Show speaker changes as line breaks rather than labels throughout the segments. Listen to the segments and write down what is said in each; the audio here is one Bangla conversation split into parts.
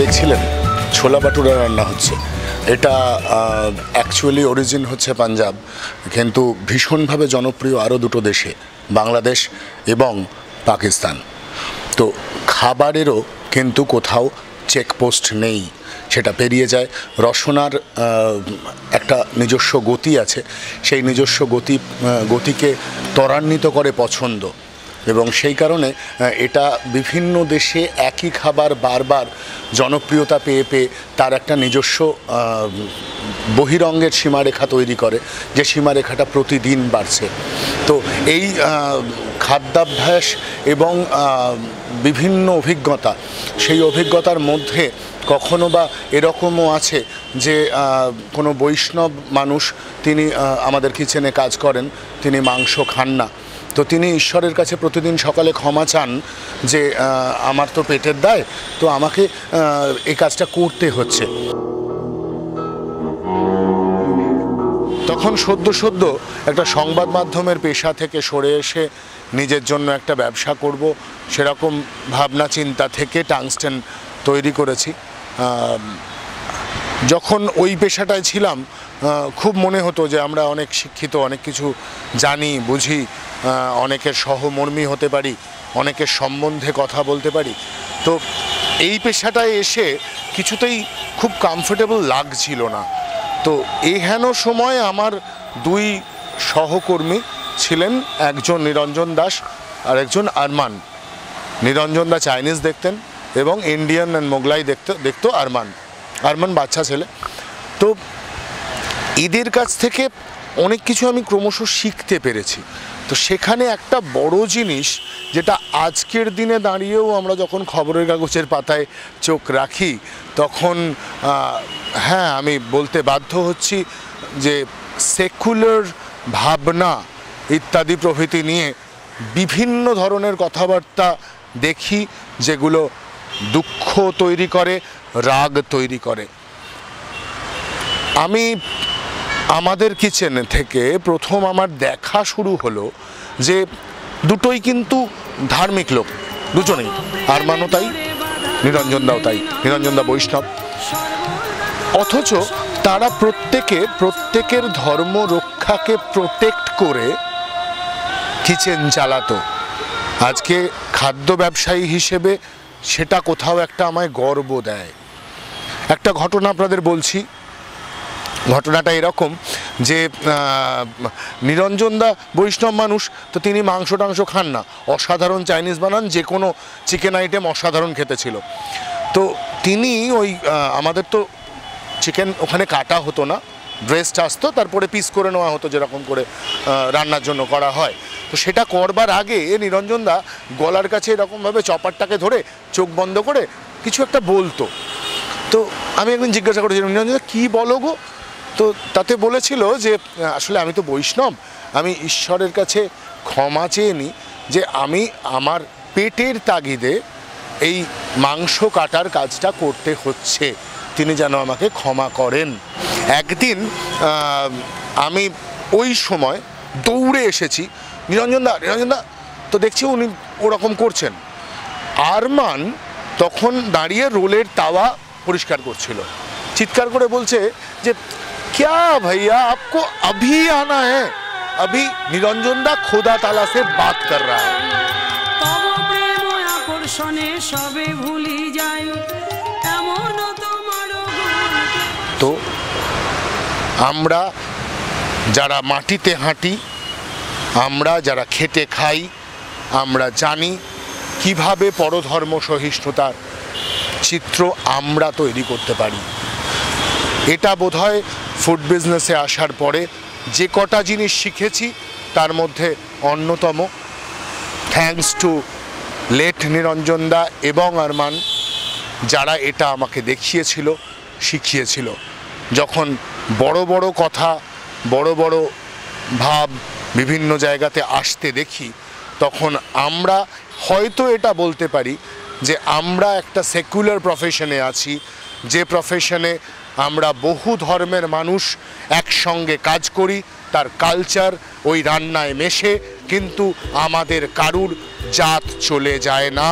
দেখছিলেন, ছোলা বাটুরা রান্না হচ্ছে। এটা অ্যাকচুয়ালি অরিজিন হচ্ছে পাঞ্জাব, কিন্তু ভীষণভাবে জনপ্রিয় আরও দুটো দেশে, বাংলাদেশ এবং পাকিস্তান। তো খাবারেরও কিন্তু কোথাও চেকপোস্ট নেই, সেটা পেরিয়ে যায়। রসনার একটা নিজস্ব গতি আছে, সেই নিজস্ব গতি গতিকে ত্বরান্বিত করে পছন্দ। এবং সেই কারণে এটা বিভিন্ন দেশে একই খাবার বারবার জনপ্রিয়তা পেয়ে পেয়ে তার একটা নিজস্ব বহিরঙ্গের সীমারেখা তৈরি করে, যে সীমারেখাটা প্রতিদিন বাড়ছে। তো এই খাদ্যাভ্যাস এবং বিভিন্ন অভিজ্ঞতা, সেই অভিজ্ঞতার মধ্যে কখনো বা এরকমও আছে যে কোনো বৈষ্ণব মানুষ তিনি আমাদের কিচেনে কাজ করেন, তিনি মাংস খান না। তো তিনি ঈশ্বরের কাছে প্রতিদিন সকালে ক্ষমা চান যে আমার তো পেটের দায়, তো আমাকে এই কাজটা করতে হচ্ছে। তখন সদ্য সদ্য একটা সংবাদ মাধ্যমের পেশা থেকে সরে এসে নিজের জন্য একটা ব্যবসা করব, সেরকম ভাবনা চিন্তা থেকে টাংস্টেন তৈরি করেছি। যখন ওই পেশাটায় ছিলাম খুব মনে হতো যে আমরা অনেক শিক্ষিত, অনেক কিছু জানি, বুঝি অনেকের সহমর্মী হতে পারি, অনেকের সম্বন্ধে কথা বলতে পারি। তো এই পেশাটায় এসে কিছুতেই খুব কমফোর্টেবল লাগছিল না। তো এই হেন সময় আমার দুই সহকর্মী ছিলেন, একজন নিরঞ্জন দাস আর একজন আরমান। নিরঞ্জন দা চাইনিজ দেখতেন এবং ইন্ডিয়ান অ্যান্ড মোগলাই দেখতে, দেখতো আরমান। আরমান বাচ্চা ছেলে। তো এদের কাছ থেকে অনেক কিছু আমি ক্রমশ শিখতে পেরেছি। তো সেখানে একটা বড় জিনিস যেটা আজকের দিনে দাঁড়িয়েও আমরা যখন খবরের কাগজের পাতায় চোখ রাখি, তখন হ্যাঁ আমি বলতে বাধ্য হচ্ছি যে সেকুলার ভাবনা ইত্যাদি প্রভৃতি নিয়ে বিভিন্ন ধরনের কথাবার্তা দেখি, যেগুলো দুঃখ তৈরি করে, রাগ তৈরি করে। আমি আমাদের কিচেন থেকে প্রথম আমার দেখা শুরু হলো যে দুটোই কিন্তু ধার্মিক লোক, দুজনেই। আরমানও তাই, নিরঞ্জন দাও তাই, নিরঞ্জন দা বৈষ্ণব। অথচ তারা প্রত্যেকে, প্রত্যেকের ধর্ম রক্ষাকে প্রোটেক্ট করে কিচেন চালাতো। আজকে খাদ্য ব্যবসায়ী হিসেবে সেটা কোথাও একটা আমায় গর্ব দেয়। একটা ঘটনা আপনাদের বলছি। ঘটনাটা এরকম যে নিরঞ্জন দা বৈষ্ণব মানুষ তো তিনি মাংস টাংস খান না। অসাধারণ চাইনিজ বানান যে কোনো চিকেন আইটেম অসাধারণ খেতে ছিল। তো তিনি ওই আমাদের তো চিকেন ওখানে কাটা হতো না। ব্রেস্ট আসতো তারপরে পিস করে নেওয়া হতো যেরকম করে রান্নার জন্য করা হয়। তো সেটা করবার আগে নিরঞ্জন দা গলার কাছে এরকমভাবে চপারটাকে ধরে চোখ বন্ধ করে কিছু একটা বলতো। তো আমি একদিন জিজ্ঞাসা করেছিলাম নিরঞ্জন দা, কী বলো গো? তো তাতে বলেছিল যে, আসলে আমি তো বৈষ্ণব, আমি ঈশ্বরের কাছে ক্ষমা চেয়ে নিই যে আমি আমার পেটের তাগিদে এই মাংস কাটার কাজটা করতে হচ্ছে। তিনি যেন আমাকে ক্ষমা করেন। একদিন আমি ওই সময় দৌড়ে এসেছি। নিরঞ্জন দা নিরঞ্জন দা, তো দেখছি উনি ওরকম করছেন। আরমান তখন দাঁড়িয়ে রোলের তাওয়া পরিষ্কার করছিল। চিৎকার করে বলছে যে क्या भैया आपको अभी आना है अभी निरंजन दा खुदा ताला से बात कर रहा है
তব প্রেম আকর্ষণে সবে ভুলি যাই এমন তোমার গুণ
তো আমরা যারা মাটিতে হাঁটি আমরা যারা খেটে খাই আমরা জানি কিভাবে পরধর্ম সহিষ্ণুতার চিত্র আমরা তৈরি করতে পারি এটা বোধহয় ফুড বিজনেসে আসার পরে যে কটা জিনিস শিখেছি, তার মধ্যে অন্যতম। Thanks to late Niranjan da এবং আরমান, যারা এটা আমাকে দেখিয়েছিল, শিখিয়েছিল। যখন বড় বড় কথা, বড় বড় ভাব বিভিন্ন জায়গাতে আসতে দেখি, তখন আমরা হয়তো এটা বলতে পারি যে আমরা একটা সেকুলার প্রফেশনে আছি, যে প্রফেশনে আমরা বহু ধর্মের মানুষ একসঙ্গে কাজ করি, তার কালচার ওই রান্নায় মেশে, কিন্তু আমাদের কারুর জাত চলে যায় না।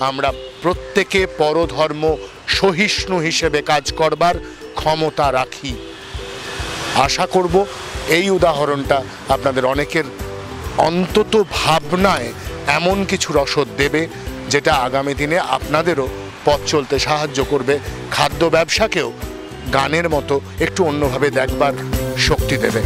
আমরা প্রত্যেকে পরধর্ম সহিষ্ণু হিসেবে কাজ করবার ক্ষমতা রাখি। আশা করব এই উদাহরণটা আপনাদের অনেকের অন্তত ভাবনায় এমন কিছু রসদ দেবে, যেটা আগামী দিনে আপনাদেরও পথ চলতে সাহায্য করবে। খাদ্য ব্যবসাকেও গানের মতো একটু অন্যভাবে দেখবার শক্তি দেবে।